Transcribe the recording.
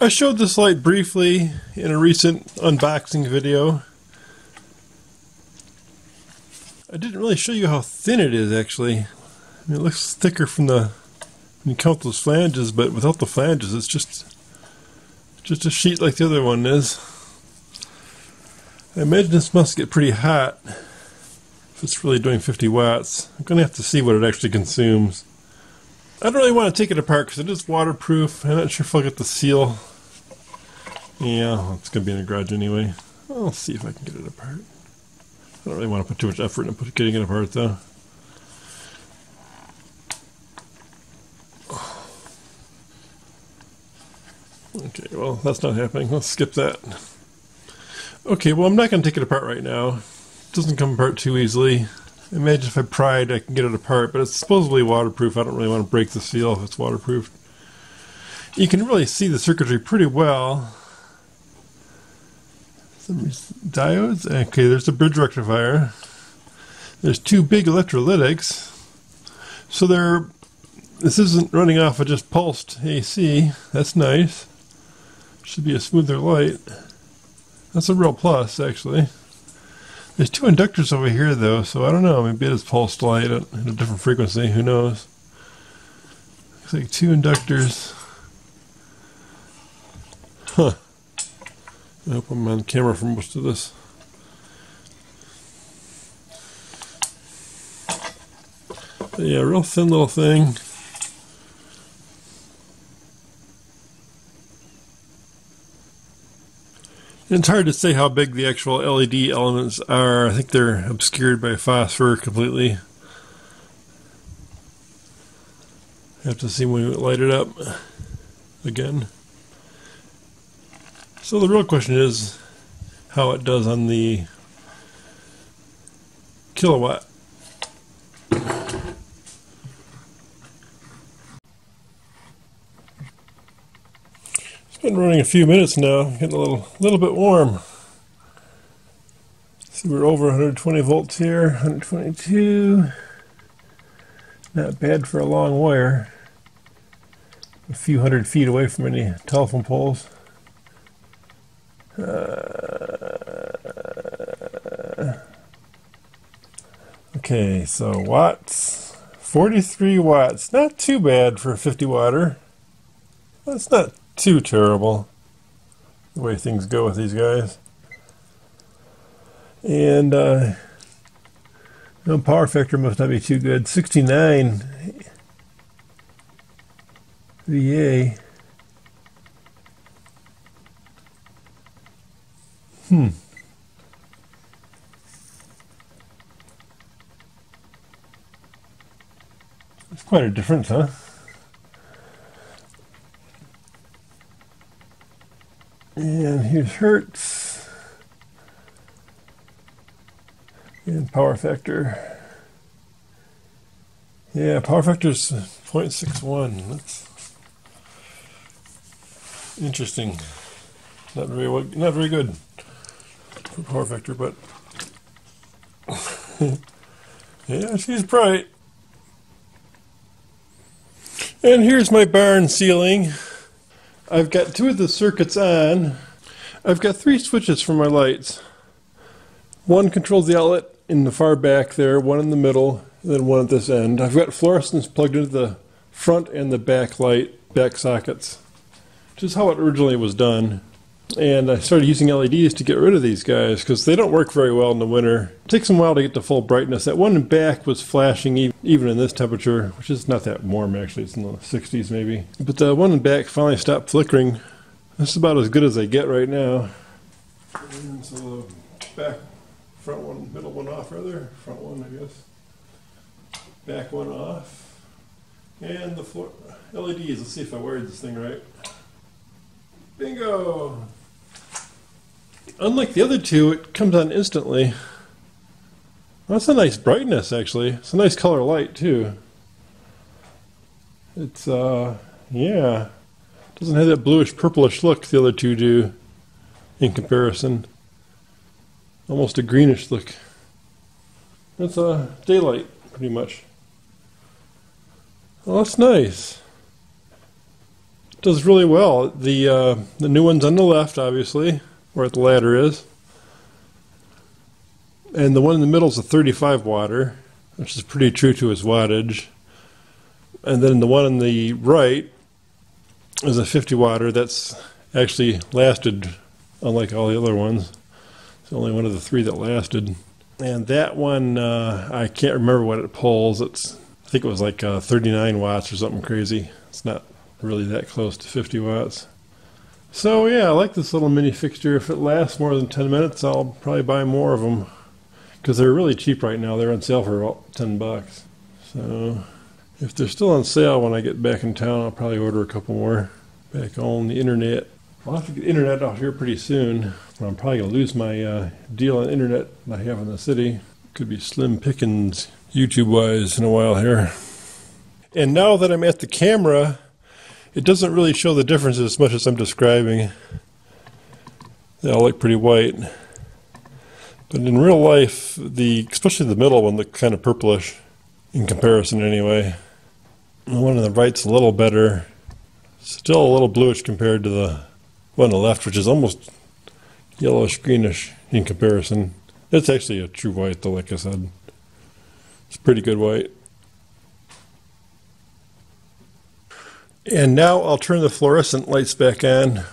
I showed this light briefly in a recent unboxing video. I didn't really show you how thin it is actually. I mean, it looks thicker from the when you count those flanges, but without the flanges, it's just just a sheet like the other one is. I imagine this must get pretty hot if it's really doing 50 watts. I'm going to have to see what it actually consumes. I don't really want to take it apart because it is waterproof. I'm not sure if I'll get the seal. Yeah, it's going to be in the garage anyway. I'll see if I can get it apart. I don't really want to put too much effort into getting it apart though. Okay, well, that's not happening. Let's skip that. Okay, well, I'm not going to take it apart right now. It doesn't come apart too easily. Imagine if I pried, I can get it apart, but it's supposedly waterproof. I don't really want to break the seal if it's waterproof. You can really see the circuitry pretty well. Some diodes. Okay, there's a bridge rectifier. There's two big electrolytics. So they're this isn't running off of just pulsed AC. That's nice. Should be a smoother light. That's a real plus, actually. There's two inductors over here, though, so I don't know. Maybe it is pulsed light at a different frequency. Who knows? Looks like two inductors. Huh. I hope I'm on camera for most of this. But yeah, real thin little thing. It's hard to say how big the actual LED elements are. I think they're obscured by phosphor completely. Have to see when we light it up again. So the real question is how it does on the Kill A Watt. It's been running a few minutes now, getting a little little bit warm. See we're over 120 volts here, 122. Not bad for a long wire. A few hundred feet away from any telephone poles. Uh, okay, so watts, 43 watts. Not too bad for a 50 watter. That's not too terrible the way things go with these guys. And uh, no power factor must not be too good. 69 VA. Hmm. It's quite a difference, huh? And here's Hertz. And power factor. Yeah, power factor is 0.61. That's interesting. Not very not very good power factor, but yeah, she's bright. And here's my barn ceiling. I've got two of the circuits on. I've got three switches for my lights. One controls the outlet in the far back there, one in the middle, and then one at this end. I've got fluorescents plugged into the front and the back light, back sockets, which is how it originally was done and I started using LEDs to get rid of these guys because they don't work very well in the winter. It takes a while to get to full brightness. That one in back was flashing even in this temperature, which is not that warm actually. It's in the 60s maybe. But the one in back finally stopped flickering. This is about as good as I get right now. And so the back, front one, middle one off rather, front one I guess. Back one off. And the floor LEDs, let's see if I wired this thing right. Bingo! Unlike the other two, it comes on instantly. That's a nice brightness, actually. It's a nice color light, too. It's, uh, yeah. Doesn't have that bluish purplish look the other two do in comparison. Almost a greenish look. It's a uh, daylight, pretty much. Well, that's nice. does really well. The uh, the new one's on the left, obviously, where the ladder is, and the one in the middle is a 35 watter, which is pretty true to its wattage. And then the one on the right is a 50 watter that's actually lasted, unlike all the other ones. It's only one of the three that lasted. And that one, uh, I can't remember what it pulls. It's I think it was like uh, 39 watts or something crazy. It's not really that close to 50 watts. So yeah, I like this little mini fixture. If it lasts more than 10 minutes, I'll probably buy more of them because they're really cheap right now. They're on sale for about 10 bucks. So if they're still on sale when I get back in town, I'll probably order a couple more back on the internet. I'll have to get internet out here pretty soon. I'm probably going to lose my uh, deal on internet I have in the city. Could be slim pickings YouTube wise in a while here. And now that I'm at the camera, it doesn't really show the difference as much as I'm describing. They all look pretty white. But in real life, the especially the middle one look kind of purplish in comparison anyway. The one on the right's a little better. Still a little bluish compared to the one on the left, which is almost yellowish greenish in comparison. It's actually a true white though, like I said. It's pretty good white. And now I'll turn the fluorescent lights back on